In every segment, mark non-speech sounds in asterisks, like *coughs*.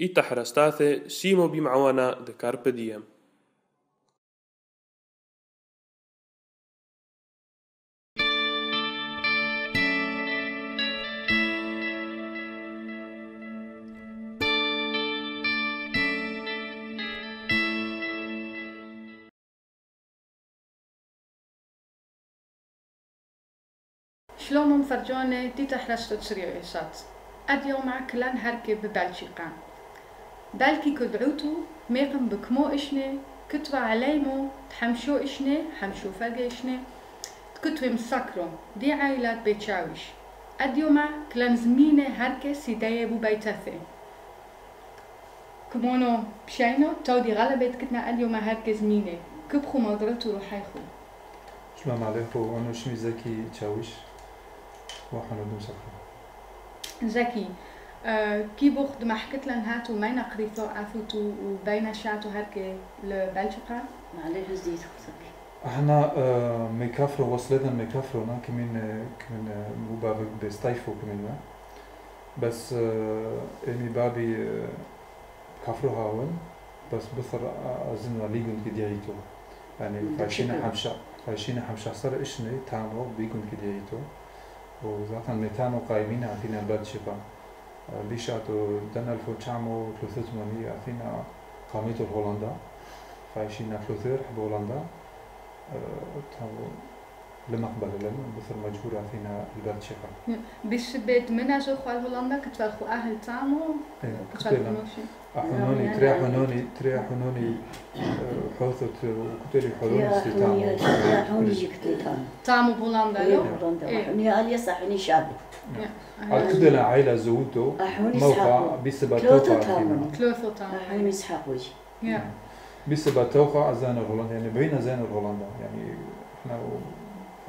Ita hrastate simo bim'awana de carpe diem. شلوم فرجوني تيتا حرشتو تسريو إيشات أديو مع كلان هركي ببلشيقا بلكي كدعوتو ميقم بكمو إشني كتوا عليمو تحمشو إشني حمشو فرق إشني كتوا مسكرو دي عائلات بيتشاوش أديو مع كلان زمينة هركي سيدايا بو بيتاثي كمونو بشينو تودي غلبت كتنا أديو مع هركي زمينة كبخو مدرتو روحيخو السلام عليكم أنا اسمي زكي تشاوش وحنا مسكرو زكي. كي بوخ دما حكت لن هاتو مينا قريتو عفوتو وبين شاتو هركي لبلجيقا معلش جديد خصك أحنا آه، ميكافرو وصلنا ميكافرونا كمين كمين مو بابك بستايفو كمين بس آه، امي بابي آه، كافرو هاون بس بثر أظن ليجون كديايتو يعني مم، فاشينا. حمشا فاشينا حمشا صار إشني تامو بيجون كديايتو وزاتن ميتانو قايمين عتينا بلجيكا. Lishatul, den 1983 فينا قامت هولندا فعايشين في لوثير حب هولندا تامو لمقبل لما بثر مجبور عتينا البلجيكا بيش بيت منا جو خوال هولندا كتوا خو أهل تامو خنوشي حنوني تري. حنوني تري حنوني حوثت وكتير حنوني حوني استيتام يا حوني جكتيتان تامو. بهولندا يا لو هولندا إيه. حوني اليا صحوني شابي على كده عائلة زوجته أحوني موقع بسبب توقع تامو. فينا ثلاثة تامو. أحوني سحاقوي يا. بسبب توقع زين الهولندا يعني بين زين الهولندا يعني إحنا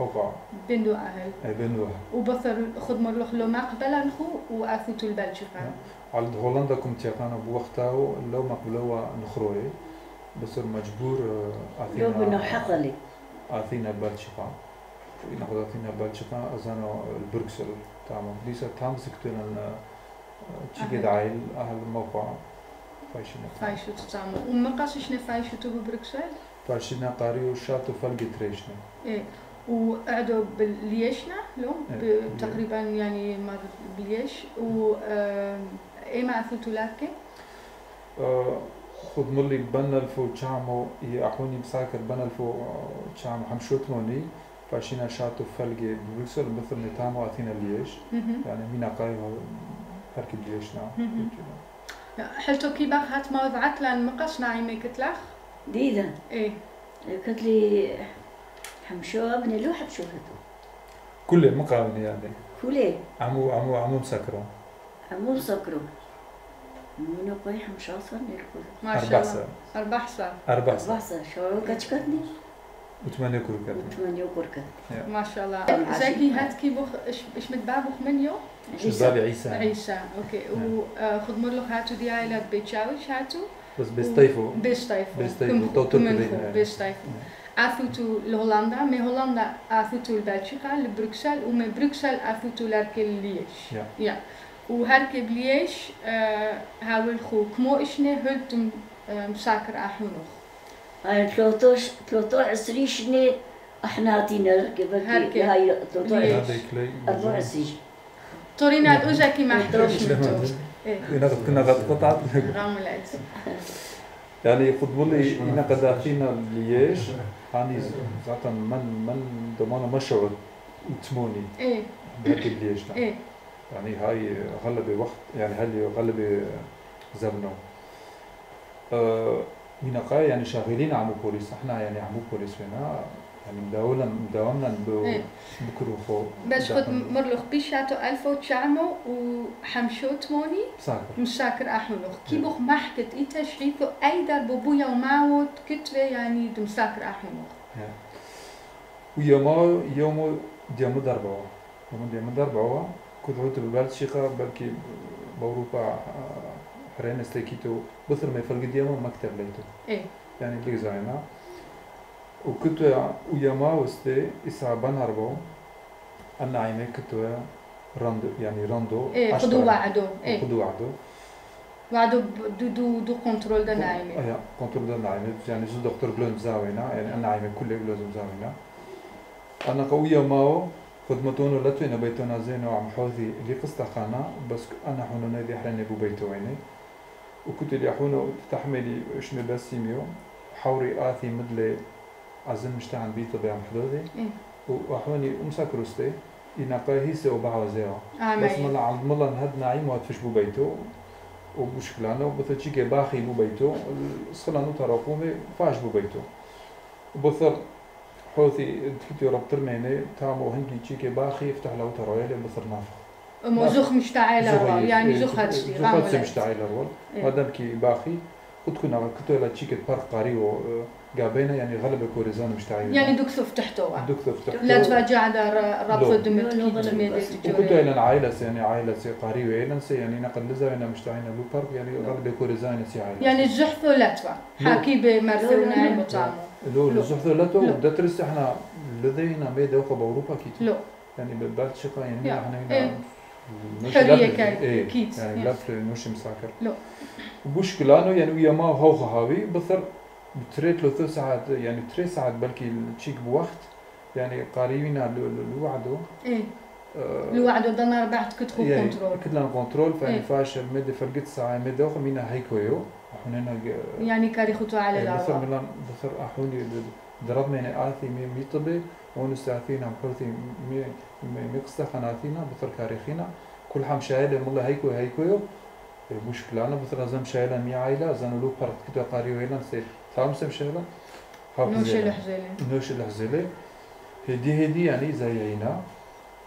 فوق بندو أهل بنروح وبثر خد مرلوخ لو مقبلا نخو وأفوتو البلجيقا على هولندا كنت يقانا بوقتها لو مقبلوا نخروي بس مجبور لو بنو أثينا حقلي أثينا بلجيكا ناخذ أثينا بلجيكا أزانو البروكسل تمام ديسا تامسك تلنا تشيكي عائل أهل الموقع فايشنا فايشو تامو ومقاس شنو فايشو تو ببركسل فايشنا قاريو شاتو فلقي تريشنا إيه وقعدوا بالليشنا لو إيه، تقريبا يعني مر بليش. و آه، إيه ما أفوتو لكن؟ خذ ملي بنا الفو تشامو يأحوني بساكر بنا الفو تشامو حمشوت موني فاشينا شاتو فلقي بروكسل مثل نتامو أثينا ليش. يعني مينا قايم هركب ليشنا. حلتو كي باخ هات ما وضعت لأن مقاس ناعمة كتلخ ديدا إيه. قلت لي حمشو ابني لو حبشو هدو؟ كله مقاومة يعني. كولي عمو عمو عمو مسكرة. عمو سكرو منو قوي حمشو صار نركض ما شاء أربع الله. أربع ساعات أربع ساعات بحصة شو كتشكتني وثمانية كركات وثمانية وكركت ما شاء الله. زكي هات كي بوخ إش- إش متبابوخ منيو شبابي عيسى. عيسى. أوكي. وخذ مرلوخ هاتو دي عائلات بيتشاوش هاتو؟ بس بيستيفوا بيستايفو. بيستيفو. توتر كده. افوتو لهولندا مي هولندا افوتو لبلجيكا لبروكسل ومن بروكسل افوتو لاركي ليش يا. وهركي بليش آه هاول خو كمو اشني هلتم مساكر هاي ثلاثة ثلاثة عشرين سنة إحنا عطينا ركبت هركي. هاي ليش؟ أربع عشرين تورينا الاوزاكي ما لا. حدوش متو إيه كنا قد قطعت غام العز يعني فوتبولي هنا قد أعطينا ليش؟ هاني زعتن من من ضمانة مشعر تموني. إيه. ليش إيه. يعني هاي غلبة وقت يعني هاي غلبة زمنه. آه من قاي يعني شغالين عمو بوليس. إحنا يعني عمو بوليس هنا يعني مداولنا مداومنا إيه. بكرو فوق بس خد مرلوخ بيشاتو ألفو تشامو وحمشو تموني ساكر. مساكر أحملوخ كي بوخ محكت إيتا أي در بابويا وماوت كتوة يعني دم مساكر أحملوخ ويوم يوم ديامو دربوا يوم ديامو دربوا كنت هوت ببلجيكا بلكي بأوروبا حرين استيكيتو. بثر ما يفرق ديامو مكتب ليتو. إيه. يعني اللي زاينا وكنت وياما وستي إسابان هربو أنا عيمي كنت راندو يعني راندو إيه. خدوا وعدو إيه. خدوا وعدو. وعدو دو دو دو كنترول ده نايمة ايا كنترول ده نعيمة يعني زو دكتور بلون زاوينا يعني أنا نعيمة كل بلوز زاوينا. أنا قوية ماو خدمتون لتوين بيتنا زين وعم حوذي اللي قصة خانا بس أنا حونو نادي حرني بو بيتو ويني وكنت اللي حونو تحملي اشمي بس يميو حوري آثي مدلي عزم مشتعن بيتو بيام حدودي إيه. وحوني امسك روستي إنا قاهيسي وبعوا زيو بس من عند ملا نهد نعيم واتفش بو بيتو. وبشكلانه وبثجيك باخي بو بيتو. الصلانو تراقومي فاش بو بيتو. وبثر حوثي تكتي ربطر ميني تامو هنجي تشيكي باخي يفتح له ترايلي. بثر نافخ. موزوخ مشتعلة يعني زوخ هاتشتي. زوخ مشتعل الرول إيه. مادام كي باخي قد كنا كتو لا تشيكي بارك قاريو قابينا يعني غلبة كوريزان مشتعل يعني دوك ثف تحتوا دكتور فتح لا تفاجأ على تميد بس. وكنت إلى عائلة يعني عائلة سي قاريو إلى سي يعني نقل لزا أنا مشتعين لو بارك يعني غلبة كوريزان سي عائلة يعني الزحف لا تفا. حاكي لو. نايم وطعمه لو لو. لزحث لتو لو. دترس إحنا لدينا ميدا وقا بأوروبا كيت لو يعني ببلجيكا يعني يا. إحنا إيه. هنا مش حرية كاي- إيه كيت. يعني يا. لفل نوش مساكر لو. كلانو يعني ويا ما هو هاوي بثر بتريت له ثلاث ساعات يعني تري ساعات بلكي تشيك بوقت يعني قريبين الوعدو إيه. لو وعدو دنا ربعت كتخو يعني كنترول. كلنا كنترول فاني إيه. فاش مدة فرقت ساعة مدة وخ مينا هيكويو. هنا يعني كاري خطوة على بثر الأرض. ملان بثر أحوني ضرب من آثي مي ميطبي ونستعثينا بحوثي مي مي قصة خناثينا بثر كاريخينا. كل حم شايلة ملا هيكو هيكو مشكلة بثر أزم شايلة مي عائلة زانو لو بارت كتو قاريو هيلا سي خامسة مشايلة نوش الحزيلة نوش الحزلة هدي هدي يعني زي هنا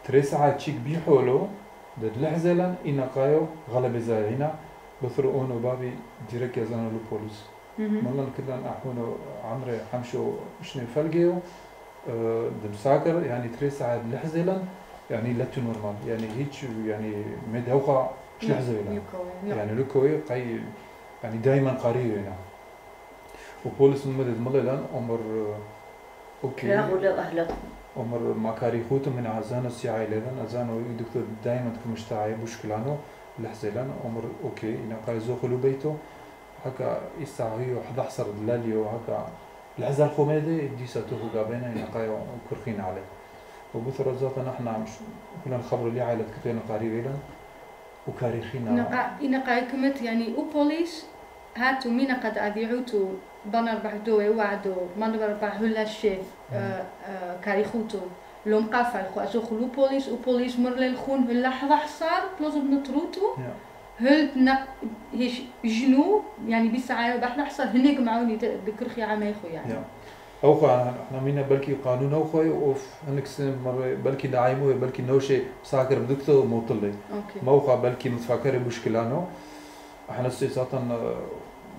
تري ساعات تشيك بيحولو دد لحزلا إنا قايو غلب زي هنا بثر اونو بابي ديريك يزانو لو بوليس. والله كلنا احونو عمري حمشو شنو فلقيو أه دمساكر يعني تري ساعات لحزلا يعني لا نورمال. يعني هيك يعني مدهوقة مش. لا. يعني لكوي قي يعني دائما قريب هنا. وبوليس مدد مللا عمر أوكي. لا ولا أهلك عمر ما كاري خوتو من عزانو سي عائلة عزانو دكتور دائما كمشتاعي بوشكلانو لحزلان عمر أوكي. أنا قاي زوخلو بيتو هكا يستعوي وحد حصر دلاليو هكا العزة الخميدي دي ساتوه قابينا أنا قاي كرخين عليه. وبثر زاتا نحن مش كنا الخبر اللي عائلة كتوين قريبا وكاريخينا نقا إنا قايكمت يعني أو بوليس هاتو مينا قد أذيعوتو بنا ربح دوي وعدو من ربح هلا شيء كاري خوتو لو مقافع خو أزو خلو بوليس أو بوليس مر للخون هلا لحظة حصار بلوز بنطروتو. هل نق هيش جنو يعني بساعة بحنا حصار هنيك معوني بكرخي عميخو يعني. يا. أو خو إحنا مينا بلكي قانون أو هنك سن مر بلكي دعايمو بلكي نوشي ساكر بدكتو موطلي أوكي موقع بلكي متفكر مشكلانو إحنا سياساتا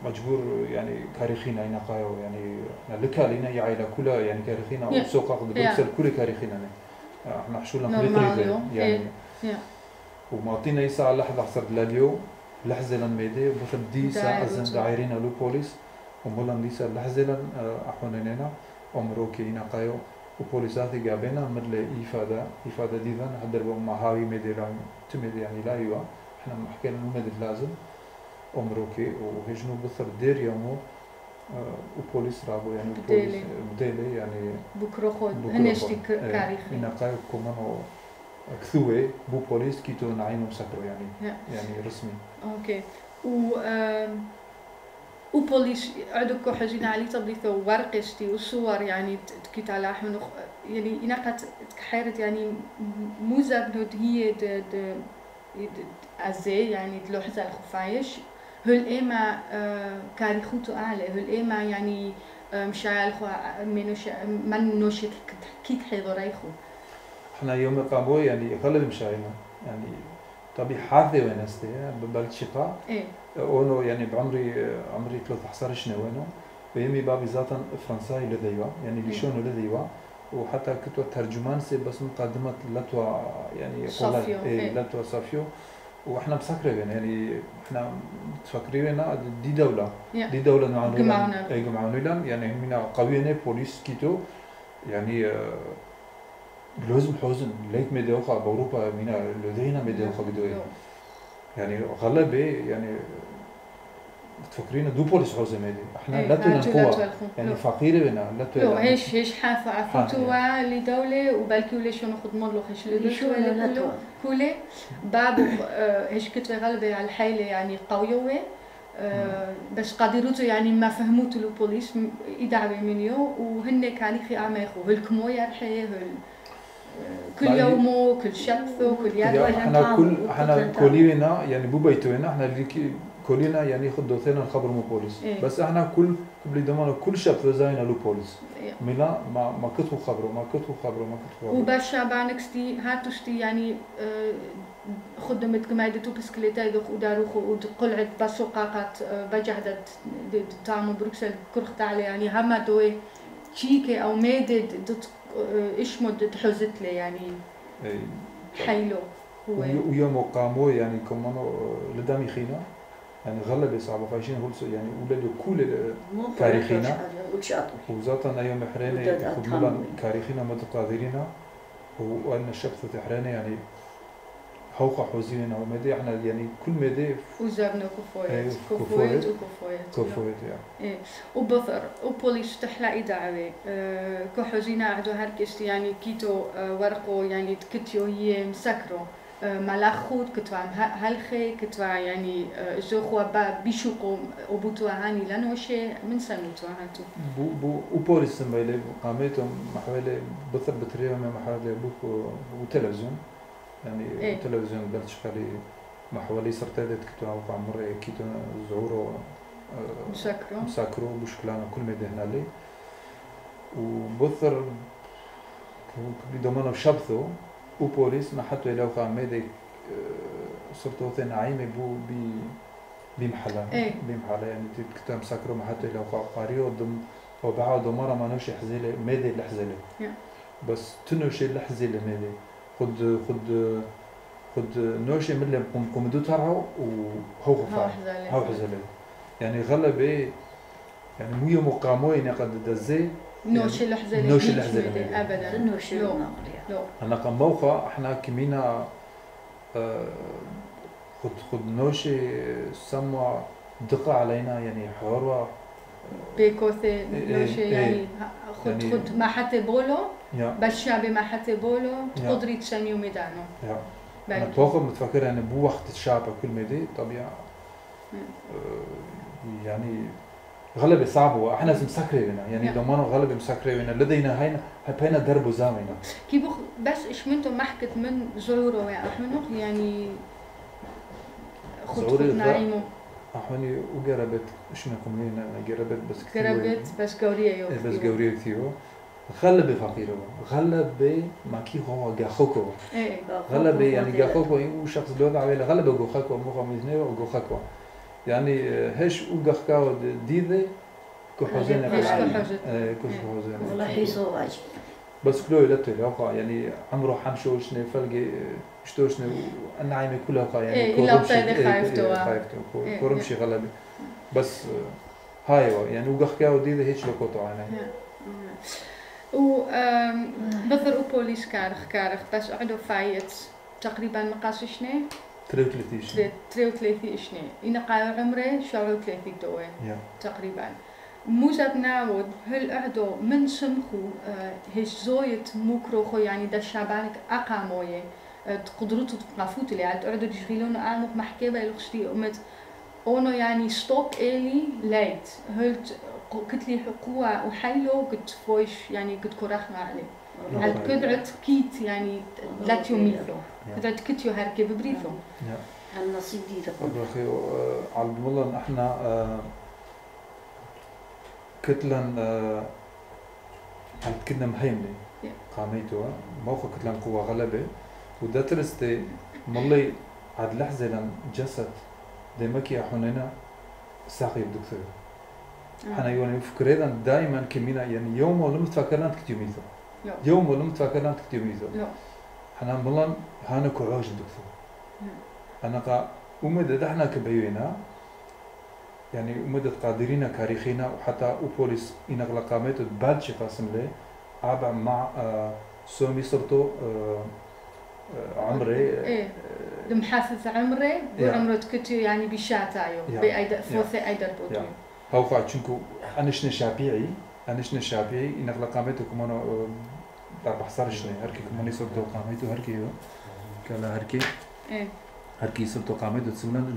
مجبور يعني كاريخينا هنا قايو يعني إحنا لك لنا يا عائلة كلها يعني كاريخينا Yeah. وسوق. بروكسل كل كاريخينا إحنا حشولنا joh. يعني. Yeah. ومعطينا يساعة لحظة حصر دلاليو لحظة لن ميدي بخد دي ساعة دايرو أزن تو. دايرين لو بوليس ساعة لحظة لن أحونينا أمروكي هنا قايو وبوليساتي قابينا مدل إفادة إفادة دي ذن هدر بما هاوي ميدي لا تميدي يعني لا يوا إحنا محكي لنا مدد لازم أمروكي وهجنو بثر دير يومو وبوليس رابو يعني بديلي. بوليس بديلي يعني بكرو خود هنشتي خود. إيه. كاريخي هنا قايو كومانو كثوة بو بوليس كيتو نعيمو مسكرو يعني. يعني رسمي أوكي و وبوليس عدك حزين علي تبليث ورقستي وصور يعني تكيت على احمد يعني إنقت تكحيرت يعني موزة بنود هي د د أزي يعني دلوحزة الخفايش هل إما كاري خوتو أعلى هل إما يعني آه، مشاعل خو منوش من نوشك كيك حيضو ريخو إحنا يوم قابو يعني غلب مشاينا يعني طبي حاذي وين استي ببلشقة إيه أونو يعني بعمري عمري 13 سنه وينو ويمي بابي ذاتا فرنساي لديوا يعني ليشونو لديوا وحتى كنت ترجمان سي بس مقدمة لتوا يعني صافيو، إيه إيه. لتوا صافيو. وإحنا مسكرين يعني إحنا تفكرين دي دولة. يا. دي دولة معنا جمعونا. اي جمعونا يعني منا قوية بوليس كيتو. يعني آه، لازم حزن ليك مدوخة بأوروبا منا لدينا مدوخة بدوي يعني غلبة يعني تفكرين دو بوليس ميدي إحنا إيه، لا تولخوا. يعني لو. فقيرة بنا لا لو تونا هيش هيش حافة؟ عفوتوا حافة. لدولة وبلكي ولا شنو خدمون له هيش شو لدولة لا كله؟ كله. باب آه، هيش كتلة غلبة على الحيلة يعني قوية آه، بس قادروتو يعني ما فهموتو البوليس م- يدعوي منيو وهن كان يخي عميخو هالكمو يرحي هال آه، كل يعني- يومو كل شبثو كل يعني يدو إحنا كل إحنا. كلنا يعني بو بيتونا إحنا اللي كلنا يعني خدوا ثنا الخبر مو بوليس إيه. بس إحنا كل قبل دمانا كل شاب زاينا له بوليس إيه. ملا ما ما كتبوا خبره ما كتبوا خبره ما كتبوا خبره وباش شعبانك ستي هاتو ستي يعني آه، خدمت قمايدة بسكليتا دوخ وداروخ ودقلعت بسوقاقات بجعدت تعمل بروكسل كرخت عليه يعني هما دوي تشيكي أو ميدد إيش مد تحزت لي يعني؟ إيه. حيلو هو. وي- ويوم قاموا يعني كمان لدامي خينا يعني غلبة صعبة فايشين هول يعني ولادو كل وزاتنا يوم حريني وداد خدمنا أطعمي. كاريخنا متقادرين وأن الشبث حريني يعني حوقة حوزينا ومدي إحنا يعني كل مدي وزبنا إيه، كفويت كفويت. كفويت وكفويت كفوت يعني إيه وبثر وبوليس تحلى دعوة أه كحوزينا عدو هركست يعني كيتو أه ورقو يعني كتيو هي مسكرو أه ملاخوت كتوا هالخي كتوا يعني أه زوخوا با بيشوقو وبوتوا هاني لانوشي من سنوتوا هاتو بو بو وبوليس سمبيلي قامتهم محاولة بثر بتريهم محاولة بوك وتلفزيون يعني إيه. تلفزيون بلش خلي محاولة سرتادت كتوا وقع مرة كيتو زعورو آه، مسكرو مساكرو بشكلانا كل مدى هنا لي وبثر بدمانو شبثو وبوليس ما حتى لو قام مدى صرتو ثين عايمة بو بي بمحلا إيه. بمحلا يعني كتاب مساكرو ما حتى لو قام قاريو دم وبعد مرة ما نوشي حزيلة مدى الحزيلة Yeah. بس تنوشي الحزيلة مدى خد خد خد نوشي من اللي قم قم دو ترعو وهو حزالي. هاو حزلة يعني غلبة يعني مو يوم قاموين قد دزي. نوشي نوشي هيك لحزالي ميدي ميدي. ابدا. انه شيء لو. أنا كان موقع إحنا كمينا آه، خد خد نوشي سمع دقة علينا يعني حوار بيكوثي إيه، نوشي إيه. يعني خد يعني- خد ما حتى بولو يا بس شعبي ما حتى بولو Yeah. تقدري تسميو ميدانو يا أنا بلكي. توقف متفكر يعني بو وقت الشعب كل مدي طبيعة يعني غلبة صعبة إحنا مسكرة بنا يعني Yeah. ضمانه غلبة مسكرة بنا لدينا هينا هينا درب وزامنا كي بخ بس إيش ما حكت من زعوره يا احمد يعني خد ذا- نايمو احوني وقربت شنو كملين قربت بس كثير قربت بس قورية يو بس قوري كثير غلبة فقيرة غلبة ما كي هو جاخوكو إيه غلبة يعني جاخوكو هو شخص لو عويلة غلبة جوخاكو مو خميزني وجوخاكو يعني آه، هش وجاخكاو ديذة كحوزين هش كحوزن. كحوزين والله حيصو واجب. بس كلو لا تلوقا يعني عمره حنشوشني فلقي شتوشني أنا عيني كلها قا يعني إيه، إلا خايفتو،. خايفتو كو- كورمشي غلبي بس هاي يعني وقخكا وديده هيك لقطو عيني و آم، بثر وبوليس كارخ كارخ بس عدو فايت تقريبا مقاس؟ تريو تلتيش 33 شنو؟ إنا قايل عمره شعرو 30 دوي تقريبا موزب ناود هل اعدو من سمخو هش زويت موكروخو يعني دا شابانك اقاموية آه، تقدرتو تقافوت اللي عاد اعدو تشغيلون اعمق محكبة الخشتي امت اونو يعني ستوب الي ليت هلت كتلي قوة وحيلو قد فويش يعني قد كورخنا عليه نعم. هل كدعت كيت يعني لا تيوميثو يا. كدعت كتيو هركي ببريثو يا هالنصيب دي تقول أبو أخي آه، على الملا إحنا آه، كتلا آه، يعني كنا مهيمني Yeah. قاميتو موقع كتلا قوة غلبة. ودا ترستي ملي عاد لحظة لن جسد دي مكي حنينا ساقي بدكتور إحنا يعني فكرنا دائما كمينا يعني يوم ولا متفكرنا تكتيميتو لا. يوم ولا متفكرنا تكتيميتو لا إحنا ملان هانا كعوج دكتور أنا قا ومدد إحنا كبيوينا يعني ومدد قادرين كاريخينا وحتى وبوليس إن قامت بعد شي قاسم لي عبا مع سومي صرتو عمري إيه المحافظ عمري وعمره تكتيو يعني بشاتايو يا. بأيدا فوثي أيدا بوتو يا. هاوخا چونكو انشنا شافعي انشنا شافعي انك قامته كمان در بحصار شنو هركي كمان سبتو قامته هركي كلا هركي. إيه. هركي سبتو قامته تسمنا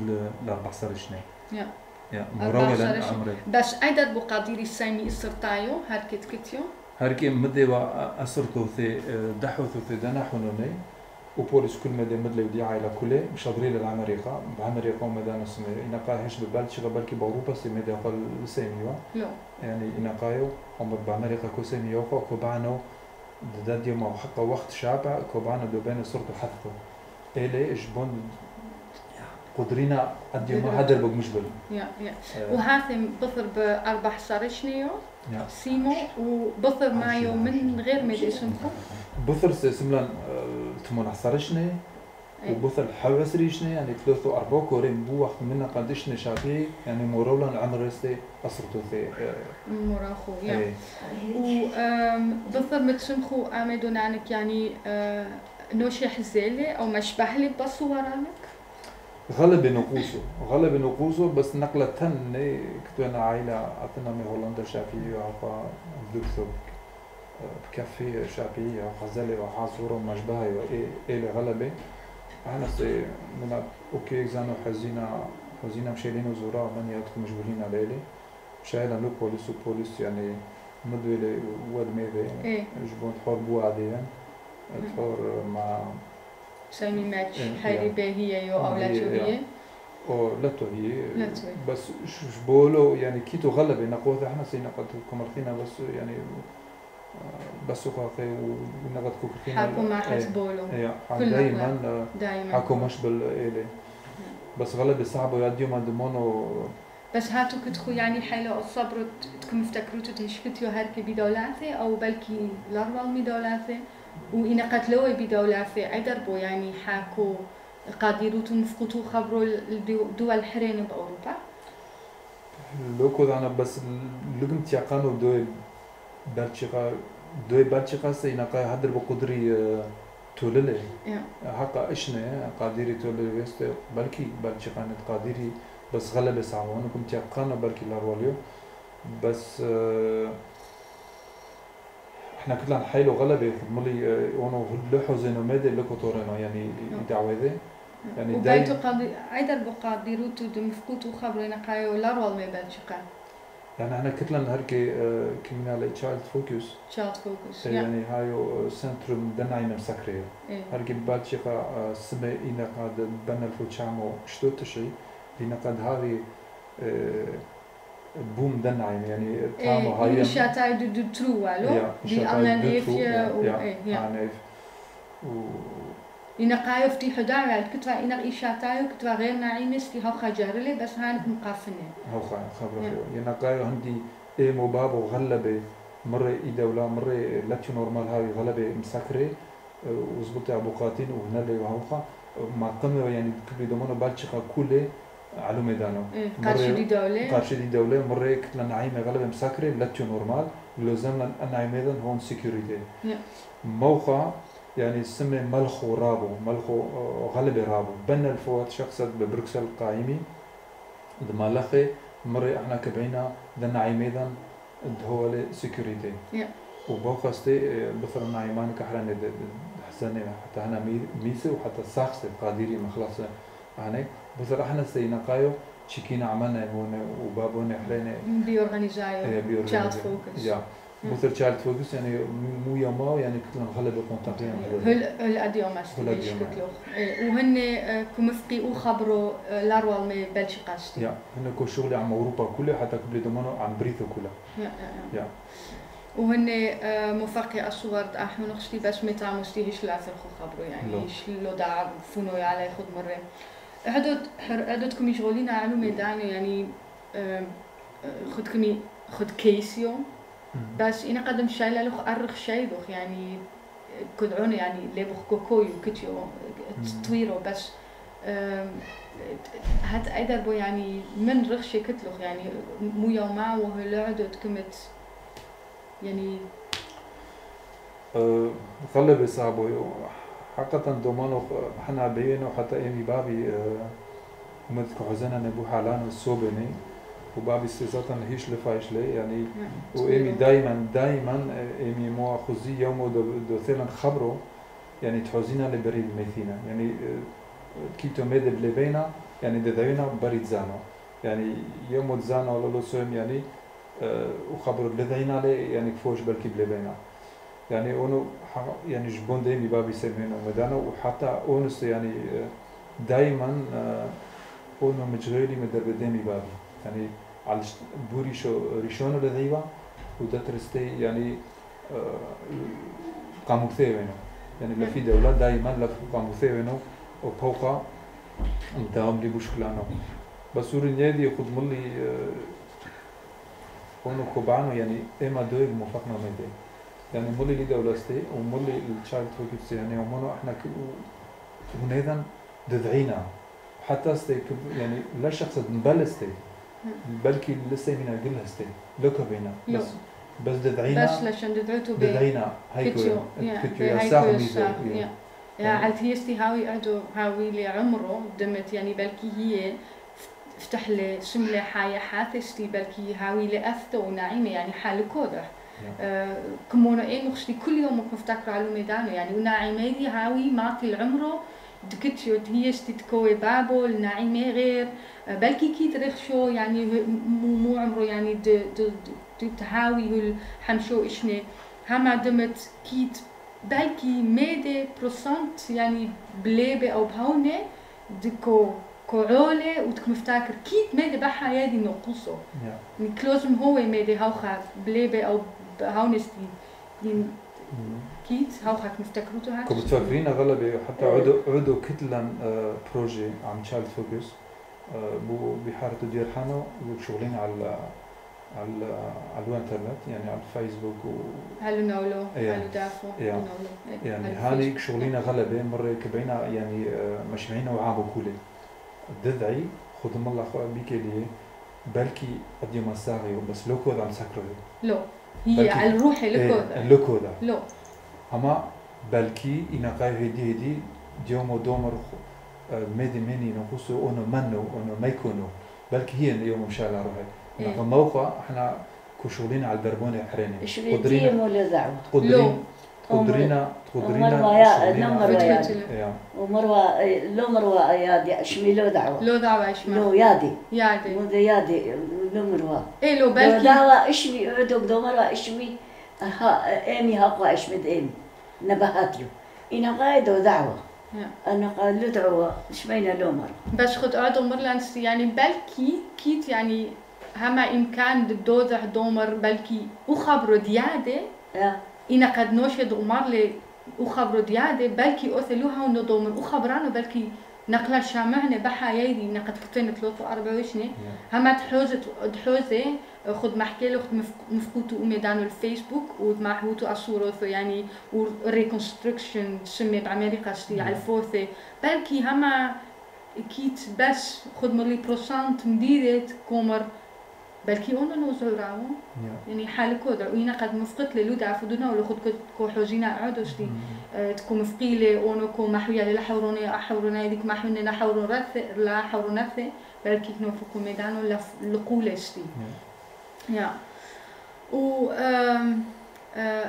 لا بحصار شنو يا. يا شنو؟ عمري؟ بس أيدا بقاديري سامي إسرتايو هركت كتيو هركي مدي وا اسرتو ثي دحوثو ثي دناحونوني وبوليس كل مدى مدلي ودي عائلة كله مشادرين للأمريكا بأمريكا ومدى نسمي إنا قاي هش ببلد شغل بالكي بأوروبا سي مدى قال سيميوا يعني إنا قايو هم بأمريكا كو سيميوا كو كوبانو داد يوم أو حقا وقت شعبا كوبانو دو بين صورته حثو إلي إجبون قدرينا قد يوم هدر بق مشبل يا يا. وهاثم بثر بأربع حصار شنيو يا. سيمو وبثر مايو من غير ما اسمكم بثر سملان تمون عصرشني إيه. وبثر حوسريشني يعني ثلاثة أربعة كورين بو وقت منا قدشني شافي يعني مورولا عمر رستي أسرتو ثي مراخو يا. إيه. وبثر متسمخو آمدو نانك يعني آه، نوشي حزيلي أو مشبهلي بصورانك؟ غلب نقوصه غلب نقوصه بس نقلة تن كنت أنا عائلة أثناء من هولندا شافية وعفا دكتور بكافي شافية وخزلي وحاصورة ومشبهة إلى غلبة. أنا سي من أوكي زانو حزينة حزينة مشيلين وزورا من يدخل مجبورين على إلي. شايلة لو بوليس وبوليس يعني مدو إلي ود إيه. جبون تحور بو عاديا تحور مع سامي ماتش هاي يا. باهية يو أو لا هي- هي يا. أو لا هي. بس ش- شبولو يعني كيتو غلبة نقوة إحنا سينا قد كمرخينا بس يعني بس وقاقي ونقد كوكرخينا حاكو ما حتبولو إيه كل دايما دايما حكوا مش بالإيلي بس غلبة صعبة يا ديوم دمونو بس هاتو كتخو يعني حيلو الصبر تكون مفتكروتو تهشكتيو هركي بدولاتي أو بلكي لاربال بدولاتي وإن قتلوه بدولاتي أي دربو يعني حاكو قادروتو مفقوتو خبرو الدول الحرين بأوروبا. لوكو أنا بس لقم تيقانو دوي بلشيقا دوي بلشيقا سينا قاي هدر بقدري آه، توللي يا. حقا اشنا قادري تولي ويست بلكي بلشيقا نت قادري بس وأنا كنت يقانا بلكي لاروليو. بس آه، إحنا كلنا حيلو غلبة. مولي وأنا لحو زينو ميدي لكو تورينو يعني. دعوة يعني وبيتو قادر أي دربو قادروتو دمفقوتو خبرو إن قايو لاربال ما بلشقا يعني إحنا كتلنا هركي كمينالي تشايلد فوكس focus. يا يعني هايو سنتروم دناي مسكرية إيه. هركي بالشيقة سمي إنا قاد بنا الفوتشامو شتو تشي لنا قد هذه يعني تامو إيه هاي. إيه شاتاي دو دو تروالو دي أملان إيفيا و إيه يا. يعني و إن قايو فتي حدايا كتوا إن إيشاتايو كتوا غير نعيمس في هاو خجرلي بس هانك مقافنة. هو خا خبر. خيو يعني قايو عندي إيه مبابو غلبة مرة إي دولة مرة لاتشو نورمال هاي غلبة مسكرة وزبطي أبو قاتين وهنالي وهوخا ما قمنا يعني كبري دومونو بالشيقة كله على ميدانو. إيه مرة- قارشي دي دولة. قارشي دي دولة. مرة كتلا نعيمة غلبة مسكرة لاتشو نورمال. لازم ذن هون سيكوريتي. يا. موقع يعني سمي ملخو رابو. ملخو آه، غلبة رابو. بنا الفوات شخص ببروكسل قائمي دمالخي مرة إحنا كبينا نعيمة ذن هو سيكوريتي. يا. وبوخستي بثر نعيمان كحراني حسني حتى هنا مي- ميسي وحتى ساخسي قاديري مخلص هناك بثر إحنا سينا قايو تشيكينا عملنا هون وبابون حلينا بيورغانيزايو focus يا مم. مثل تشايلد فوكس يعني مو يوما يعني كتلنا غلبة كونتاكتين هل هل أديوم هل إيه وهن كمفقي وخبرو آه، لاروال مي بلشي قاستي يا هنا كل شغلي عم اوروبا كلها حتى قبل دمانو عم بريثو كلها يا يا. وهن مفقي الصور إحنا نخشتي بس متى مستي هيش لا خو خبرو يعني لو. هيش لو داع فونو على ياخد مرة. عدد عددكم يشغلين على ميدان يعني آه، آه، خد كمي خد كيسيو بس أنا قدم شايله لخ ارخ شيبخ يعني كدعون يعني لبخ كوكويو كتيو تطويرو بس هات ايدر بو يعني من رخشة كتلخ يعني مو يوما وهو لعدد كمت يعني أه غلبة حقيقة دومانو إحنا بينو حتى ايمي بابي ومدك حزنا نبو حالان الصوبني وبابي استيزاتا هيش لفايش لي يعني وايمي دايما دايما ايمي مو خزي يوم دو, ثيلن خبرو يعني تحوزينا لبريد ميثينا يعني كيتو ميد بلبينا يعني دذوينا بريد زانو. يعني يوم زانو ولا سوم يعني وخبر لذينا لي يعني كفوش بلكي بلبينا يعني اونو يعني جبون دايمي بابي سيمين ومدانا وحتى اونس يعني دايما اونو مجغيلي مدر دايمي بابي يعني على بوري شو ريشونو لذيبا ودترستي يعني قاموثي وينو يعني لفي دولة دايما لف قاموثي وينو وبوقا مداوم لي بوشكلانو بس ورنيادي ياخد ملي اونو كوبانو يعني اما دوي مفاقنا ميدي يعني مولي لي دولستي ومولي التشايلد فوكس يعني ومونو إحنا ونيذن دذعينا حتى استي يعني لا شخص نبلستي بلكي لسه من قلها استي لوكا بينا. بس بس دذعينا بس لشان ددعوتو بي دذعينا هيكو كتشو يا ميزو يا عالتيستي هاوي أدو هاوي لي عمره دمت يعني بلكي هي افتح لي سملة حاية حاثستي بلكي هاوي لي أثتو ونعيمة يعني حال كودح كمونو إيه مخشتي كل يوم مفتكر على ميدانو يعني وناعمة دي هاوي ماطي العمره دكتشو هي تكوي بابو الناعمة غير. بلكي كي ترخشو يعني مو مو عمره يعني د د د تهاوي الحمشو إشني هما دمت كيت بلكي ميدي بروسنت يعني بليبة أو بهونة دكو كوعولة وتك مفتكر كيت ميدي بحا يدي نقصو يعني كلوزم هو ميدي هاوخا بليبة أو هاونستي. ين كيت هاوخا مفتكروتو هاك كنت فاكرين غلبة حتى عدو عدو كتلا بروجي عم تشايلد فوكس بو بحارة دير حانو شغلين على على على الانترنت يعني على الفيسبوك و هلو نولو إيه. هلو دافو إيه. هلو نولو. يعني هاني فيسبوك. شغلينا غلبة مرة كبينا يعني مشمعينا وعابو كولي. دذعي خدم الله خو بيكي لي بلكي قد يوم الساغي بس لو كود عم سكره لو. هي على الروح إيه، لكودا لو كودا لو أما بلكي إنا قاي هدي هدي ديومو دومر خو- ميدي مني نقصو أونو منو أونو ما يكونوا بلكي هي اليوم مشى على روحي إيه. في موقع إحنا كو شغلين على الدربونة حريني. بيتيم ولا دعوة تقدرين لو. تقدرينا تقدرينا ومروة يا- يا-. ومروة لو مروة يادي اشمي لو دعوة. لو دعوة إيش لو يادي يادي يادي لو مروة إيه لو بلكي. دعوة إشمي عدوك دو مروة إشمي ها إيمي هاقوا إشمد ايمي نبهات له إنا قايدة دعوة يا. أنا قال له دعوة إشمينا لو مرة بس خد عدو مرلانس يعني بلكي كيت يعني هما إمكان دودع دومر بلكي وخبرو ديادة. يا. إنا قد نوشد أمر لي وخبرو ديادة. بلكي أوثلوها ونضومر وخبرانو بلكي نقلا شامعنا بحا يدي إنا قد كتين ثلاثة أربعة وشني. هما تحوزت تحوزة خد محكي له خد مف- مفقوتو أميدانو الفيسبوك ومحوتو أصوروثو يعني وريكونستركشن سمي بأمريكا ستي على الفوثة بلكي هما كيت بس خد مرلي بروسانت مديرت كومر. بلكي أونو نوزو راو. يعني حال كود وينا قد مفقت للودا فدونا ولا خد كود كو حوزينا أه تكو مفقيلة اونو كو محويا لا حوروني احورنا يديك محوني لا حورون رث لا حورون رث بلكي كنو فكو ميدانو لقولستي Ja. و um,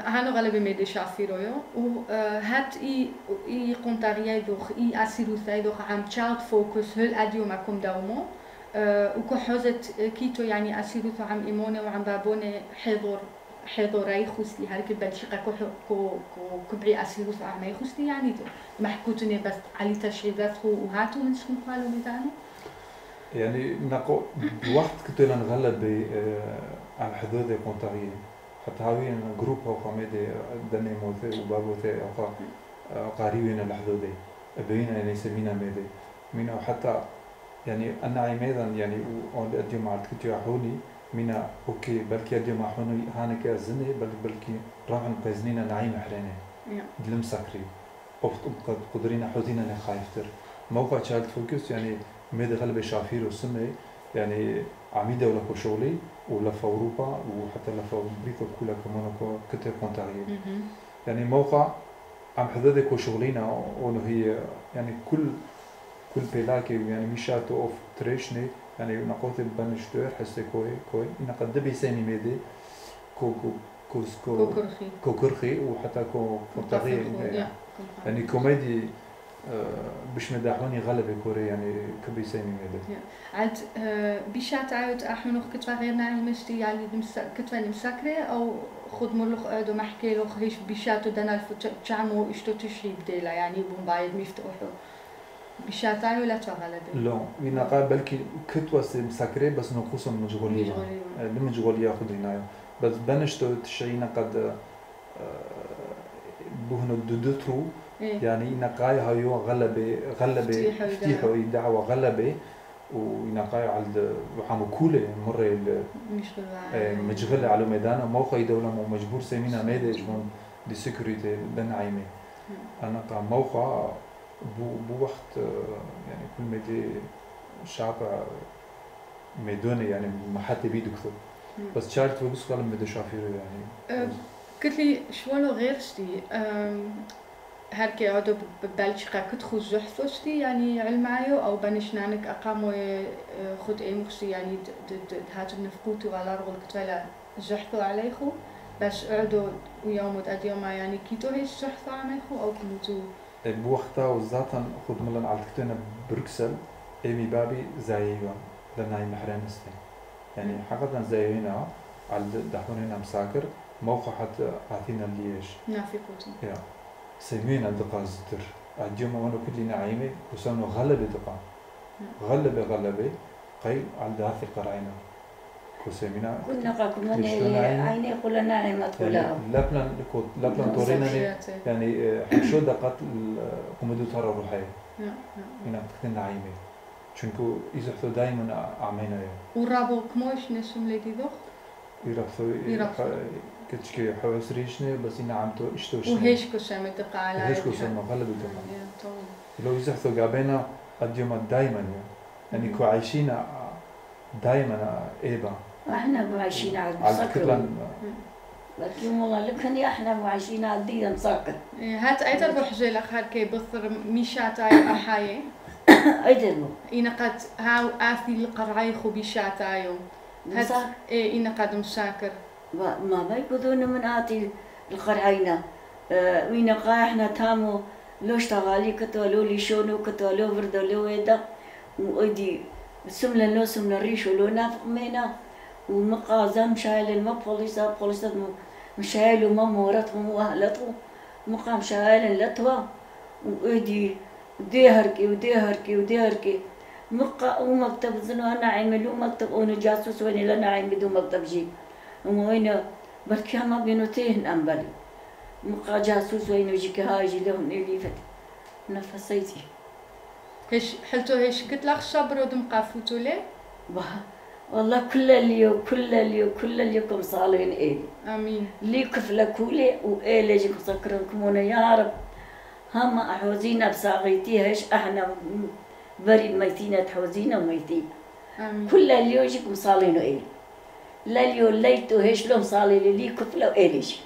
هانو غالبا ميدي شافيرويو و هات إي إي قنطاريا دوخ إي اسيرو ثاي دوخ عم تشالد فوكس هل أديو ماكم داومو وكو حوزت كيتو يعني اسيرو ثو عم إيمونة وعم بابونة حضور حضوري خوستي هارك بلشيقة كو كو كو كبعي اسيرو ثو عم خوستي يعني دو محكوتني بس علي تشعيبات خو وهاتو من سخن قالوا ميدانو يعني نقو بوقت كنت أنا نغلب ب على حدود قنطارية حتى هاوي جروب هو خميدي دني موثي وبابوثي أو قاريوين الحدودي بينا يعني سمينا ميدي مينا وحتى يعني أنا عيميدا يعني اديو مع الكتيو حولي مينا أوكي بلكي أديو مع حوني هانك أزني بل بلكي راعن قيزنينا نعيم حريني. دلم سكري قد قدرينا حوزينا خايفتر موقع تشايلد فوكس يعني ميدي غلبة شافير وسمي يعني عميدة ولا شغلي ولا في أوروبا وحتى لا في أمريكا كلها كمان كتير كونتارية Mhm. يعني موقع عم حددك وشغلينا وإنه هي يعني كل كل بيلاكي يعني مشاتو أوف تريشني يعني نقوت بنشتور حسي كوي كوي. إن قد دبي سيني ميدي كو كو كوس كو كوكرخي. كو وحتى كو يا. يعني كوميدي آه، باش مداحوني غلبة كوري يعني كبي سيني ميدي. عاد آه، بيشات عاود احنوخ كتفا غير ناعي مشتي يعني كتفا مسكرة أو خد ملوخ أدو محكي لوخ هيش بيشاتو دانا الفو تشامو إشتو تشري بديلا يعني بومبايد مفتوحو بيشات عاود لا تغلبة لا وين قال بلكي كنت وس مسكرة بس نقصهم مشغولين مشغولين. لما مشغول ياخذ هنا بس بنشتو تشعينا قد بهنا دودترو إيه يعني نقاي هايو غلبة غلبة فتيحة دعوة غلبة ونقاي على وحامو كولة مرة آه، مجغلة على ميدانا موقع دولة مجبور سيمينا ميدا جبون دي سيكوريتي بن عيمي أنا قا موقع بو بو وقت آه، يعني كل ميدي شعب ميدوني يعني ما حتى بيدو كثر بس شارت وبس قال مدى شافيرو يعني. أه، قلت لي شوالو غير شتي؟ أم، هركي عدو ببلشقة كنت خو زحثو شتي يعني علم عايو أو بنش نانك أقامو أه، خد اي مخشتي يعني هاتو نفقوتو على رغل كنت ولا زحثو عليخو؟ بس عدو ويوم اديوم يعني كيتو هيش زحثو عليخو؟ أو كنتو بو وقتها وزاتا خد ملن على تكتنا بروكسل إيمي بابي زايوا لناي محرم استي. يعني حقيقة زايونا على دحوننا مساكر موقع حتى عثينا ليش نافقوتو يا. سمينا دقا زتر. اليوم وأنا كل نعيمة وسانو غلبة دقا غلبة غلبة قي على داثي قرعينا كوسيمينا كنا قاكم عيني؟ قلنا نعم يعني تقولها لبنان لبنان تورينا. يعني حشو دقات القمدو ترى روحي. هنا تكتن نعيمة چونكو يزحثو دايما عمينا يا ورابو كموش نسم ليدي دوخ يرفثو يرفثو. كتشكي حوس ريشني بس هنا عمتو اشتو وهيش كسام دقة على هيش دقا يا، طول. لو يزحثوا قابينا اليوم دايما يعني يعني كو عايشين دايما ايبا أحنا عايشين على المسكر لكن والله لكن أحنا عايشين على الدين مسكر إيه، هات أيضا روح جيلك هاركي بثر ميشات *coughs* أي احاي ايدرو إنا قد هاو آثي القرعي خو بيشات ايو هات مسكر إيه إنا قد مساكر ما ما يقولون من آتي القرعينا آه، وين قا إحنا تامو لو اشتغالي كتولو لي شونو كتولو فردو لو ويدا وإدي سملا لو سملا ريشو لو نافق مينا. ومقازا مشايل الما بوليسا بوليسا مشايل وما مورتهم وأهلتهم. مقام شايل لتوا وإدي ديهركي وديهركي وديهركي. مقا ومكتب زنو أنا عملوا مكتب أنا جاسوس وين لنا عملوا مكتب جي. وين بركي ما بينو تيهن أمبالي مقا جاسوس وين يجيك هاجي لهم اللي فت نفسيتي. هش حلتو هش قلت لك صبر ودم قافوتو ليه والله كل اليوم كل اليوم كل اليومكم صالحين إلي آمين. لي كفلة كولي وإلي جيكم سكرنكم هنا يا رب. هما حوزينا بساغيتي هش أحنا بريد ميتينا تحوزينا وميتين. كل اليوم جيكم صالحين إلي لا اليوم ليتو هش لهم صالي لي كفلة وإليش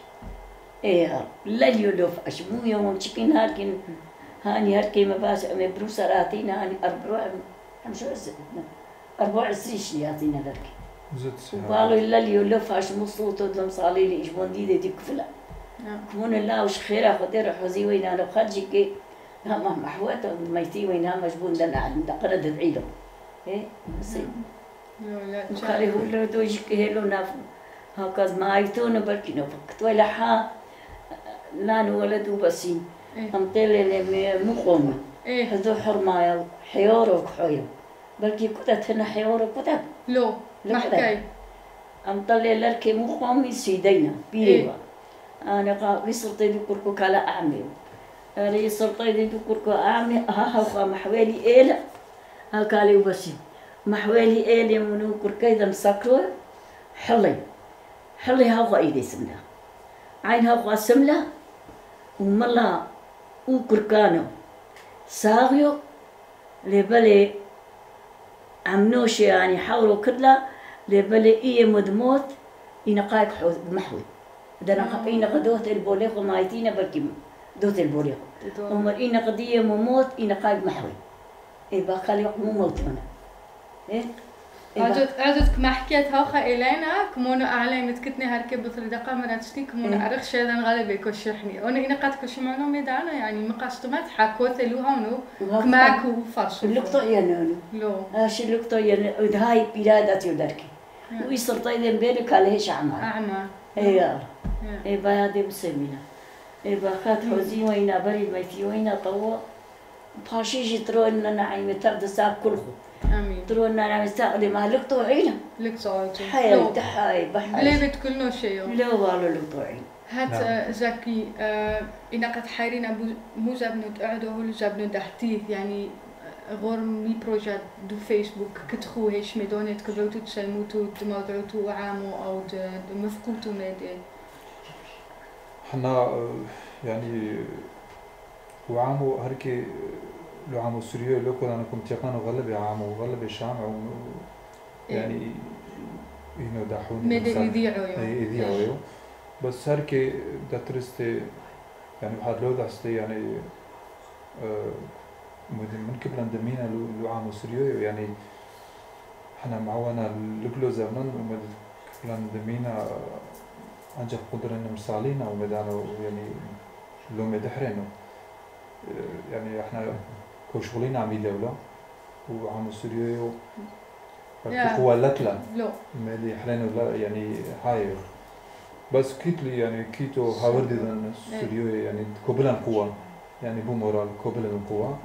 إيه لا اليوم لوف فاش مو يوم تشكين هاركين هاني هاركي ما باش مبروسة راتينا هاني أربروع أنا شو أزمنا؟ 24 شياطين هذاك وقالوا إلا اللي يلف عش مصوت ودم صالي لي إجبون دي دي, كفلة كمون الله وش خيرا خدير حوزي وين أنا وخرجي كي هما محوات ميتي وين هما جبون دنا عند قرد العيلة إيه؟ بسيط وخالي هو اللي دو يجي ناف هكذا ما عيتونه بركي نفكت ولا حا لأن ولد وبسين هم طيلين مخومة هذو حرمايا حيارك وكحويا بركي كتت هنا حيورو كتت لو لا محكي أم طلع لك مقومي سيدينا بيوا. أنا قا قصرتي دي كركو كلا أعمي أنا يصرتي دي كركو أعمي ها ها محوالي إيلا ها كالي وبسي. محوالي إيلا منو كركو إذا مسكرو حلي. حلي ها إيدي سملا عين ها سملا وملا وكركانو ساغيو. لبلي عمنوش يعني حاولوا كلها لبلي إيه مدموت ينقاك محوي ده نقاقين قدوت البوليخ ومايتين بركي دوت البوريق عمر إنا قضية مموت قايد محوي. إيه بخلي مو موت هنا. إيه؟ إيه بقى- عجت عجت ما حكيت هوخا إلينا كمونو أعلن تكتني هركب بطل دقة مرات شتي كمونو إيه. أرخ شيئا غالبا كوشحني أنا إنا قد كوشمانو ميدانا يعني مقاستمات حكوت لو هونو وهاك- كماكو فرشو اللقطة ينالو لو. هاش اللقطة ين هاي بلادات يدركي. ويصير طيب بينك على هيش عمال أعمى إيه يا نعم. إيه بهذه مسمينا. إيه بخات حوزي وينا بري ميتي وينا طوا باشيجي ترون لنا عيمة تبدأ ساق كله آمين. ترون لنا عيمة ساق اللي ما لك صوتو حياة تحاي بحاي بلي بتكل نو شيء لا والله لقطوا عين هات نعم. زكي آه، إنا قد حيرين أبو مو زبنو تقعدو هو زبنو دحتيث يعني آه، غور مي بروجات دو فيسبوك كتخو هيش ميدونت كبروتو تسلموتو تموضعوتو عامو أو مفقوتو ميدي. إحنا آه، يعني وعامو هركي لو عامو سوريا لو كنا نكون تيقان وغلبي عامو وغلبي شامع و يعني هنا داحون ميدي إنسان. يذيعو اي يو يذيعوا بس هركي داترستي يعني بحد لو داستي يعني آه، من قبل اندمينا لو عامو سوريا يعني إحنا معونا لقلو زمنان ومد قبل اندمينا أنجح قدرنا مسالينا ومدانا يعني لو مدحرينو. يعني إحنا كو شغلين عمي دولة سوريا يا. قوة لتلا مالي حلين ولا يعني هاي. بس كيتلي يعني كيتو هاوردي ذن سوريو يعني كوبلان قوة. يعني بو مورال كوبلان قوة.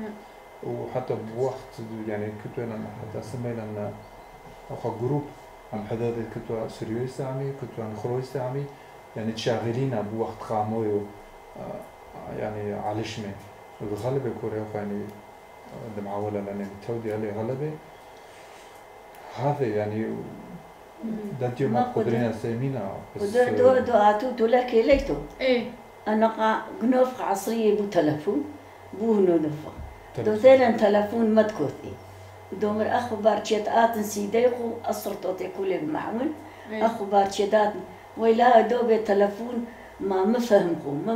وحتى بوقت يعني كنت أنا حتى سمي لنا أخو جروب عم حداد كنت سوريو يستعمي كنت عن خلو يستعمي. يعني تشاغلين بوقت قامويو يعني على شمي الغلبة كوريا يعني دم عولا لأن تودي عليه غلبة هذا يعني دانتي ما ما قدر. قدرين سيمينا بس دو دو عتو دولا كيليتو إيه. أنا قا قنوف عصرية بو تلفون. بو هنو نفق. دو. ثيلن تلفون مدكوثي دومر أخو بارشيت آتن سيديخو أصرتوتي كولي بمعون إيه. بارشيدات ويلا دوبي تلفون ما مفهمكم ما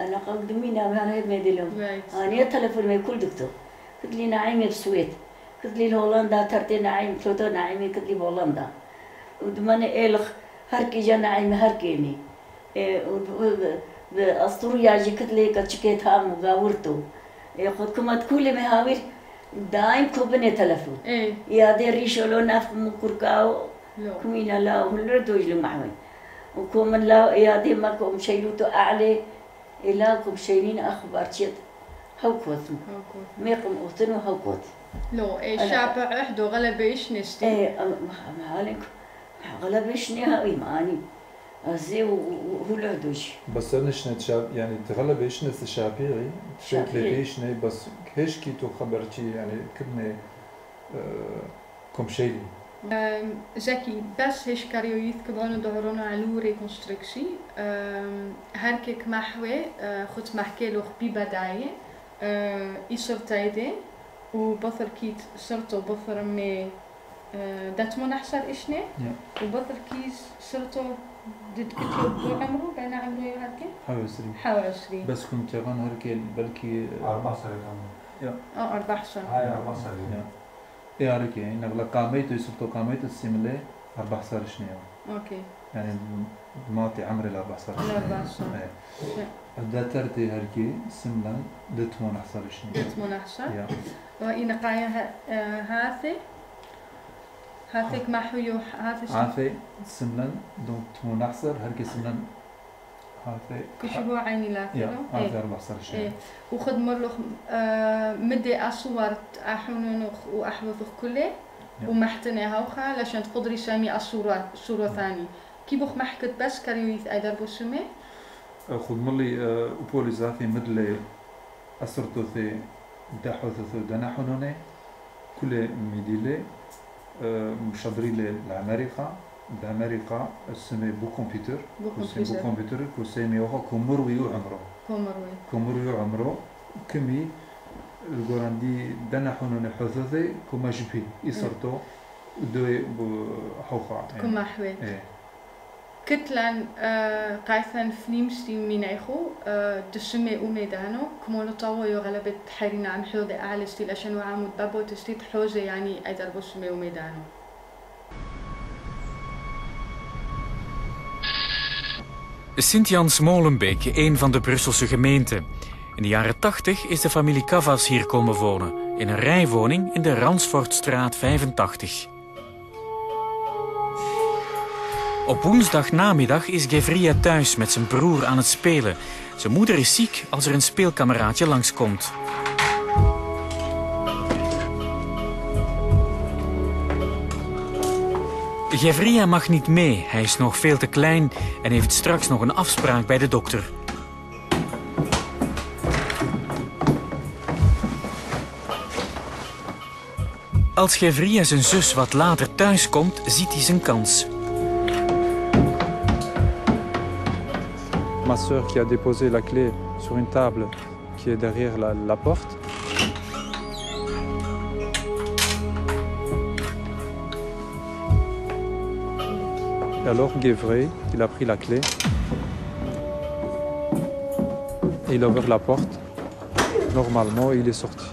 نرغو مينا أنا قدمينا ما ميدي لهم أنا تلفون ما كل دكتور. قلت لي نعيمي بسويت قلت لي هولندا ترتي نعيم فلوتو نعيمي قلت لي بهولندا ودماني إلخ؟ هركي جا نعيمي هركيني بأسطوريا جي قلت لي كتشكيت هام وغاورتو خد كما تكولي مهاوير دايم كوبني تلفون. إيه. يا دي ريشو لو نافق مكركاو كمينا لا هلر دوج لمحوي وكومن لا يا دي ما كوم شيلوتو أعلى إلا كوم شيلين أخبار شيت هاو كوثم هاكو. ميقم أوتنو هاو كوث لو إيه أنا- شابع إحدو غلبة إيش نستي؟ إيه ما عليك. غلبشني هاي ماني أزي وهلر دوج بس أنا شنو تشاب يعني تغلب إيش نس الشافعي شوت شافعي. لي إيش بس هيش كيتو خبرتي؟ يعني كبني آه، كم شيء زكي بس هيش كاريو يذكرون دهرون علو ريكونستركسي أم، هركك محوي خد محكي له بي بداية إيصر تايدي وبثر كيت صرتو بثر مي داتمون أحسر إشني وبثر كيس صرتو دد كتير بو عمره بين عمره يهركي حاول سري حوالي عشرين بس كنت غن هركي بلكي أربع سنة آه أربع سنة هاي أربع سنة يا هركي نغلا قاميتو يسبتو قاميتو السيملي أربع سنة شنو أوكي يعني ماطي عمري الأربع سنة الأربع سنة دا ترتي هركي سملان دتمون أحسن شنو داتمون أحسر يا وإن قاية هاثي هاثك محوي هاثي عافي سملان دون تمون أحسن هركي سملان عافي كشبو عيني لا يا فيلو عافي إيه. أربع سنة شنو إيه وخد مرلخ آه مدي أصور أحونن وأحوث كله يا. ومحتني هوخا لشان تقدري سامي الصورة صورة ثانية. كي بخ محكت بس كاريويث أيدر بسمي خذ ملي أبولي زافي مدلي أسرتو ثي دحوث ثو دناحونوني كل ميديلي مشادري لأمريكا. بأمريكا السمي بو كمبيوتر كوسي بو كمبيوتر كوسيمي وخا كمروي عمره كومروي كمروي عمره كمي الجوراندي دناحونوني حثوثي كما جبي إسرتو دوي حوخا. كما حوي إيه. كتلان آه قايثن فنيمستي مينيخو آه دسمي أوميدانو كمولو طاو يغلبت حيرنا عن حوض أعلى ستيل عشان وعمود بابو تستيت حوزة يعني أيدر بسمي أوميدانو Sint-Jans Molenbeek, een van de Brusselse gemeenten. In de jaren 80 is de familie Cavas hier komen wonen, in een rijwoning in de Ransfortstraat 85. Op woensdagnamiddag is Gevria thuis met zijn broer aan het spelen. Zijn moeder is ziek als er een speelkameraadje langskomt. Gevria mag niet mee, hij is nog veel te klein en heeft straks nog een afspraak bij de dokter. Als Gevria zijn zus wat later thuis komt, ziet hij zijn kans. Ma sœur qui a déposé la clé sur une table qui est derrière la porte. Et alors Guévré, il a pris la clé et il a ouvert la porte. Normalement, il est sorti.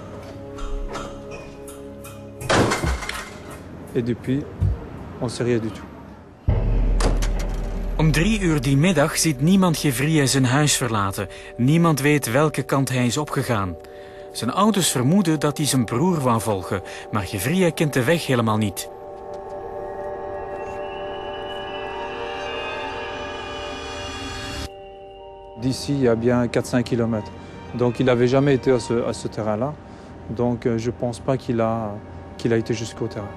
Et depuis, on ne sait du tout. Om drie uur die middag ziet niemand Gevria zijn huis verlaten. Niemand weet welke kant hij is opgegaan. Zijn ouders vermoeden dat hij zijn broer wou volgen, maar Gevria kent de weg helemaal niet. D'ici, il y a bien 4-5 km. Donc il n'avait jamais été à ce, à ce terrain-là. Donc euh, je ne pense pas qu'il a, qu'il a été jusqu'au terrain.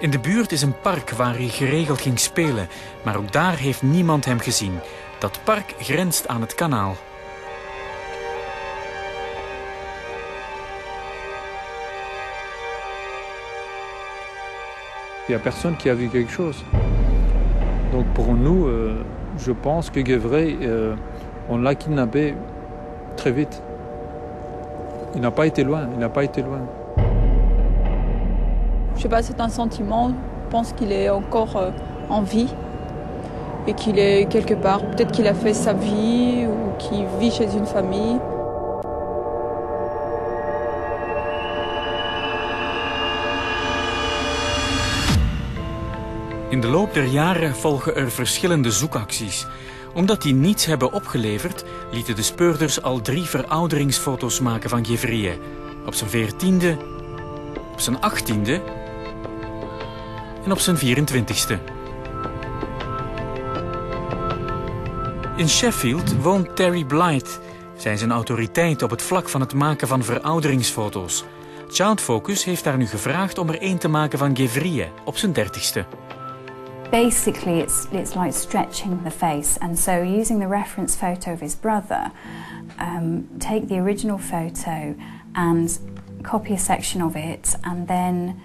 In de buurt is een park waar hij geregeld ging spelen, maar ook daar heeft niemand hem gezien. Dat park grenst aan het kanaal. Il n'y a personne qui a vu quelque chose. Donc pour nous, euh, je pense que Guevray, euh, on l'a kidnappé très vite. Il n'a pas été loin, il n'a pas été loin. Je sais pas, c'est un sentiment. Je pense qu'il est encore euh, en vie et qu'il est quelque part. Peut-être qu'il a fait sa vie ou qu'il vit chez une famille. In de loop der jaren volgen er verschillende zoekacties. Omdat die niets hebben opgeleverd, lieten de speurders al drie verouderingsfoto's maken van Gevrie. Op zijn veertiende, op zijn achttiende en op zijn 24ste. In Sheffield woont Terry Blight. Zij is een autoriteit op het vlak van het maken van verouderingsfoto's. Child Focus heeft haar nu gevraagd om er één te maken van Gevrie op zijn dertigste. Basically it's it's like stretching the face. And so using the reference photo of his brother um, take the original photo and copy a section of it and then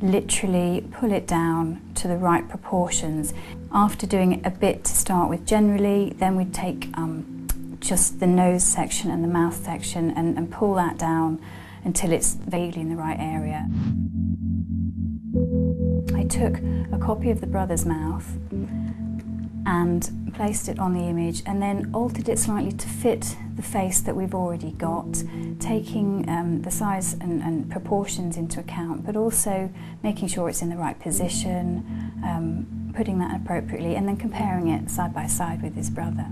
literally pull it down to the right proportions. After doing a bit to start with generally then we'd take um, just the nose section and the mouth section and, and pull that down until it's vaguely in the right area I took a copy of the brother's mouth and placed it on the image and then altered it slightly to fit the face that we've already got, taking um, the size and, and, proportions into account, but also making sure it's in the right position, um, putting that appropriately, and then comparing it side by side with his brother.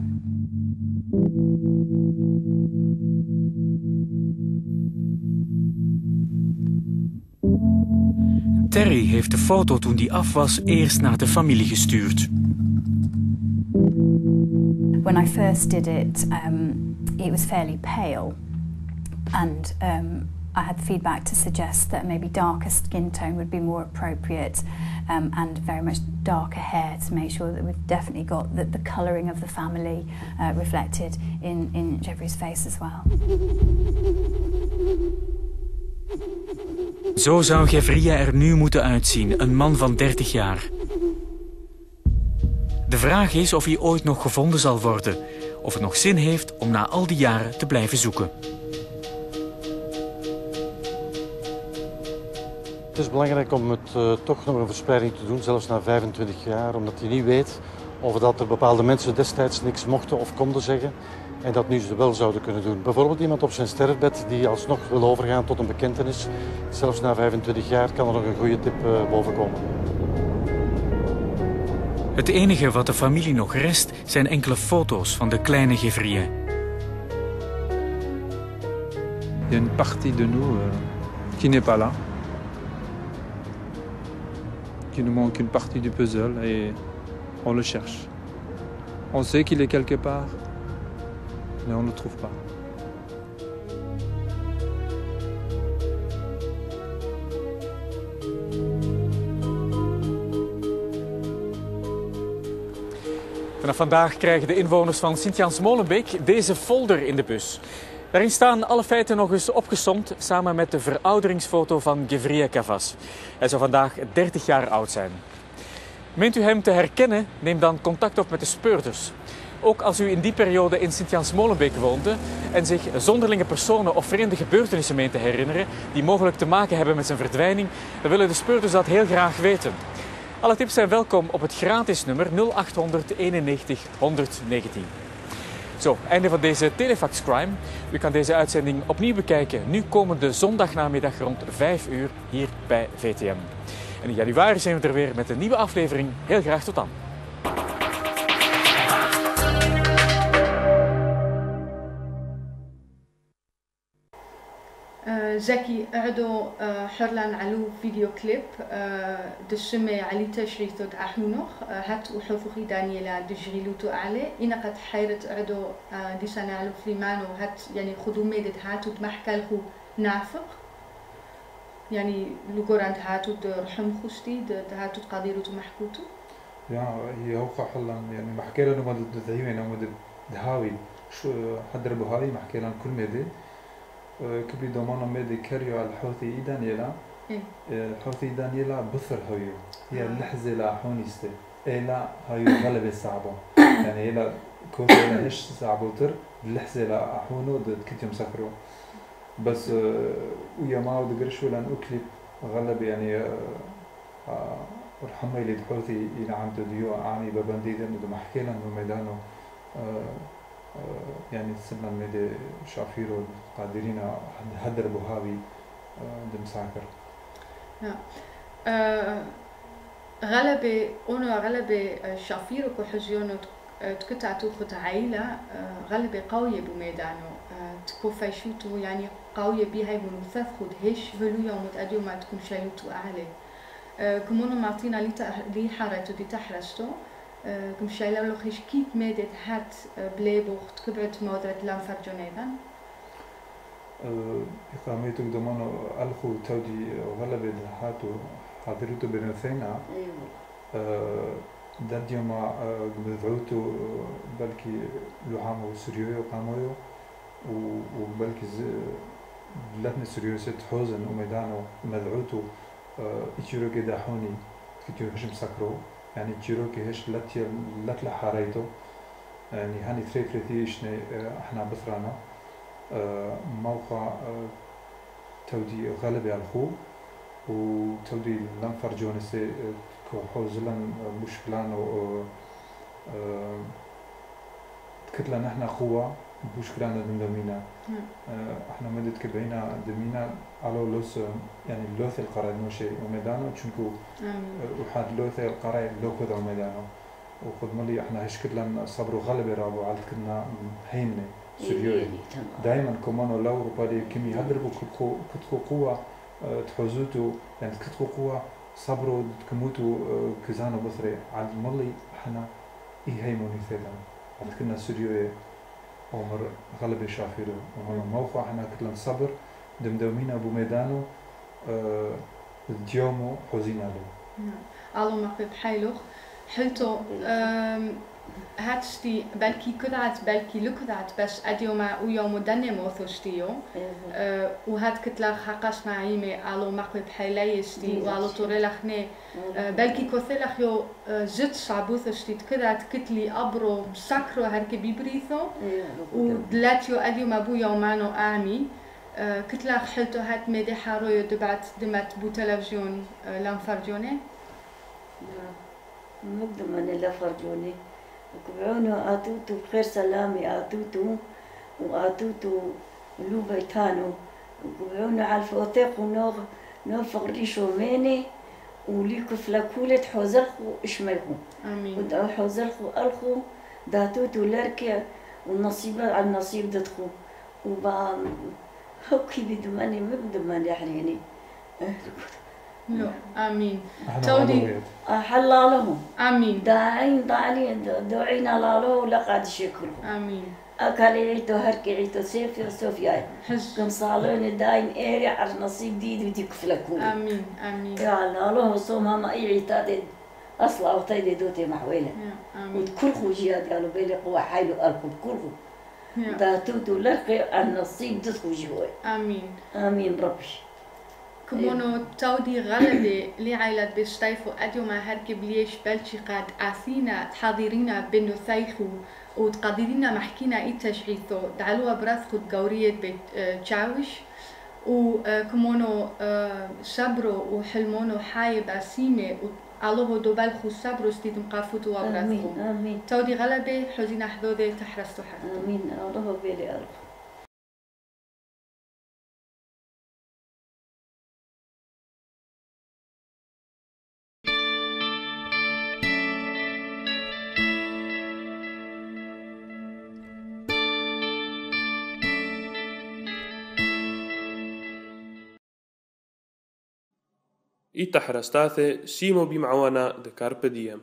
Terry heeft de foto toen die af was eerst naar de familie gestuurd. When I first did it, um, it was fairly pale, and um, I had feedback to suggest that maybe darker skin tone would be more appropriate, um, and very much darker hair to make sure that we've definitely got the, the colouring of the family uh, reflected in, in Jeffrey's face as well. Zo zou Gevria er nu moeten uitzien, een man van 30 jaar. De vraag is of hij ooit nog gevonden zal worden. Of het nog zin heeft om na al die jaren te blijven zoeken. is belangrijk om het uh, toch nog een verspreiding te doen, zelfs na 25 jaar. Omdat je niet weet of dat er bepaalde mensen destijds niks mochten of konden zeggen. En dat nu ze wel zouden kunnen doen. Bijvoorbeeld iemand op zijn sterfbed die alsnog wil overgaan tot een bekentenis. Zelfs na 25 jaar kan er nog een goede tip uh, bovenkomen. Het enige wat de familie nog rest zijn enkele foto's van de kleine Gevrier. Il y a une partie de nous euh, qui n'est pas là. Qui nous manque une partie du puzzle et on le cherche. On sait qu'il est quelque part, mais on ne pas. Vanaf vandaag krijgen de inwoners van Sint-Jans-Molenbeek deze folder in de bus. Daarin staan alle feiten nog eens opgesomd samen met de verouderingsfoto van Gevrie Cavas. Hij zou vandaag 30 jaar oud zijn. Meent u hem te herkennen, neem dan contact op met de speurders. Ook als u in die periode in Sint-Jans-Molenbeek woonde en zich zonderlinge personen of vreemde gebeurtenissen meent te herinneren die mogelijk te maken hebben met zijn verdwijning, dan willen de speurders dat heel graag weten. Alle tips zijn welkom op het gratis nummer 0800 91 119. Zo, einde van deze Telefax Crime. U kan deze uitzending opnieuw bekijken, nu komende zondagnamiddag rond 5 uur hier bij VTM. En in januari zijn we er weer met een nieuwe aflevering. Heel graag tot dan. زكي قعدوا حرلان علو فيديو كليب دسمي علي تشريثو دعحونوخ هات وحفوخي دانيلا دجريلوتو علي. إنا قد حيرت قعدوا دي سنة علو فليمانو هات يعني خدو ميدت هاتو دمحكالخو نافق. يعني لقوران هاتو درحم خوستي هاتو تقاديرو تمحكوتو. Ja, هي هو حلا يعني بحكي لهم ما دذهيمين أو دهاوي شو حدر بهاي محكي لهم كل ميدي كبي دومانا ميدي كريو الحوثي دانيلا الحوثي دانيلا بثر هيو هي اللحظة لا حونيستي إيه لا هيو غلبة صعبة يعني إلا كوفي إلا هش صعبوتر اللحظة لا أحونو دد كنت مسافرو بس ويا ما ودقرشو لأن أكليب غلب يعني رحمة اللي تحوثي إلى عم تديو عاني ببنديدن ودو محكي لهم بميدانو يعني سنة ميدي شافيرو قادرين هدر بوهاوي دم ساكر. غلبة أنا غلبة شافيرو كحزيونو تكتعتو خد عيلة غلبة قوية بميدانو. تكو فيشوتو يعني قوية بيها ونثث خد هش هلو يوم تأديو ما تكون شايوتو أعلى. كمونو معطينا لي حارتو دي تحرستو كم شايلا لو خيش كيت ميدت هات بليبوخت كبرت مودرت لام فرجونيدان إقامتك دمانو ألخو تودي غلبة هاتو حاضرتو بنوثينا داد يوما بذعوتو بلكي لوحامو سريويو قامويو وبلكي بلاتني سريويو ست حوزن وميدانو مذعوتو إيشيرو كده حوني كتير هشم سكرو يعني تشيروكي هش لتي لتلا حاريتو يعني هاني ثري ثري إشني إحنا بثرانا موقع تودي غالبي على الخو. وتودي لم فرجونسي كحوزلن مشكلان و تكتلا نحنا خوة بوشكلان دمدمينا إحنا مدت كبعينا دمينا على لوس يعني لوث القرى نوشي وميدانو تشنكو وحاد لوث القرى لوكو ذا وميدانو وخد ملي إحنا هش كتلا صبروا غلبة رابو على كنا هيمني سوريوي دائما كمانو لو روبالي كمي هدربو كتكو قوة تحوزوتو يعني كتكو قوة صبروا كموتو كزانو بصري على ملي إحنا اي هيموني ثيلا على كنا سوريوي عمر غلبة شافيرو ومن موقع إحنا كتلا صبر دمدومين ابو ميدانو ديومو حزينا له Allo mag het heilig. Hulto هاتستي بلكي كدعت بلكي لكدعت بس أديو ما ويو مدني موثوستيو وهات كتلا حقاسنا عيمي على مقلب حيليستي وعلى طوريلخني بلكي كوثيلخ يو زت صعبوثستي كدعت كتلي أبرو سكرو هركي بيبريثو ودلاتيو أديو ما بو يومانو آمي كتلا خلتو هات ميدي حارويو دبعت دمت بو تلفزيون آه، لام فرجوني مقدم أنا لا فرجوني وكبعونو آتوتو بخير سلامي آتوتو وآتوتو لو بيتانو وكبعونو على الفوتيق ونوغ نو فغريشو ميني وليكو فلاكولة حوزرخو إشميخو آمين. ودعو حوزرخو ألخو داتوتو لركي والنصيب على النصيب ددخو وبا هوكي بدماني مقدماني حريني لو آمين. إحنا تودي. معلومات. حلالهم آمين. داعين داعين دعينا لالو لقد شكرو آمين. أكل عيتو هركي عيتو سيفي وسوفياي حز كم صالون داين إيري على نصيب ديد وديك فلكو آمين آمين. يا لالو صوم ما أي عيتاد أصلا أوتايد دوتي محويلة. يا آمين. وتكرخو جياد قالوا بيلي قوة حيلو ألكو كرخو داتوتو لرقي النصيب دسكو جوي امين آمين ربي كمونو تودي غلبة لعائلة بشتايفو أديو ما هركي بليش بلشي قد أثينا تحضيرينا بنو ثايخو وتقدرينا محكينا إي تشعيثو دعلوا برثخو تقورية بيت تشاوش وكمونو صبرو وحلمونو حاي باسيمة صبرو ستيدم قافوتو وبرثخو آمين آمين. تودي غلبة حزينا حذوذي تحرستو حد آمين. الله بيلي ألكو إيتا حرستاثي سيمو بمعوانا دكاربا ديام